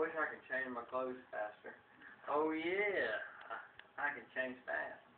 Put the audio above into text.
wish I could change my clothes faster. Oh yeah, I, I can change fast.